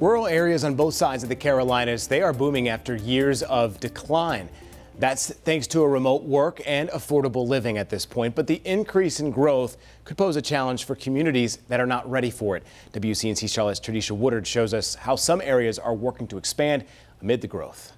Rural areas on both sides of the Carolinas, they are booming after years of decline. That's thanks to a remote work and affordable living at this point, but the increase in growth could pose a challenge for communities that are not ready for it. WCNC Charlotte's Tradisha Woodard shows us how some areas are working to expand amid the growth.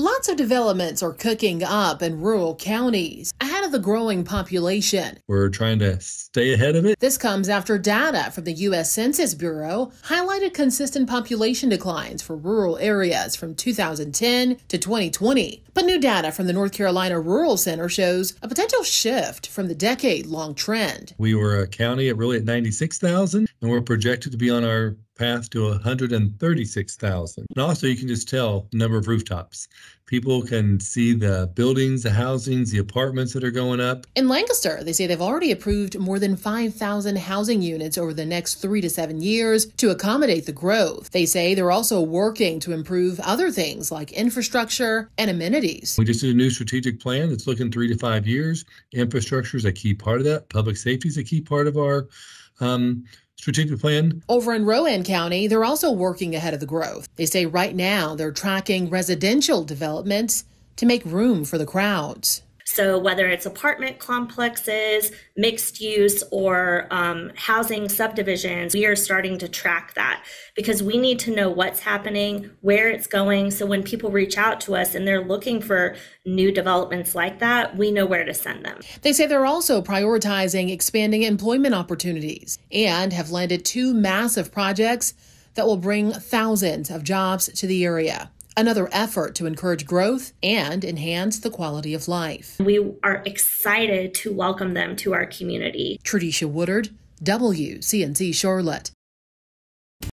Lots of developments are cooking up in rural counties ahead of the growing population. We're trying to stay ahead of it. This comes after data from the U.S. Census Bureau highlighted consistent population declines for rural areas from 2010 to 2020. But new data from the North Carolina Rural Center shows a potential shift from the decade long trend. We were a county at really at 96,000, and we're projected to be on our path to 136,000. And also, you can just tell the number of rooftops. People can see the buildings, the housings, the apartments that are going up. In Lancaster, they say they've already approved more than 5,000 housing units over the next three to seven years to accommodate the growth. They say they're also working to improve other things like infrastructure and amenities. We just did a new strategic plan that's looking three to five years. Infrastructure is a key part of that. Public safety is a key part of our um, strategic plan. Over in Rowan County, they're also working ahead of the growth. They say right now they're tracking residential developments to make room for the crowds. So, whether it's apartment complexes, mixed use, or um, housing subdivisions, we are starting to track that because we need to know what's happening, where it's going. So, when people reach out to us and they're looking for new developments like that, we know where to send them. They say they're also prioritizing expanding employment opportunities and have landed two massive projects that will bring thousands of jobs to the area another effort to encourage growth and enhance the quality of life. We are excited to welcome them to our community. Tradisha Woodard, WCNC Charlotte.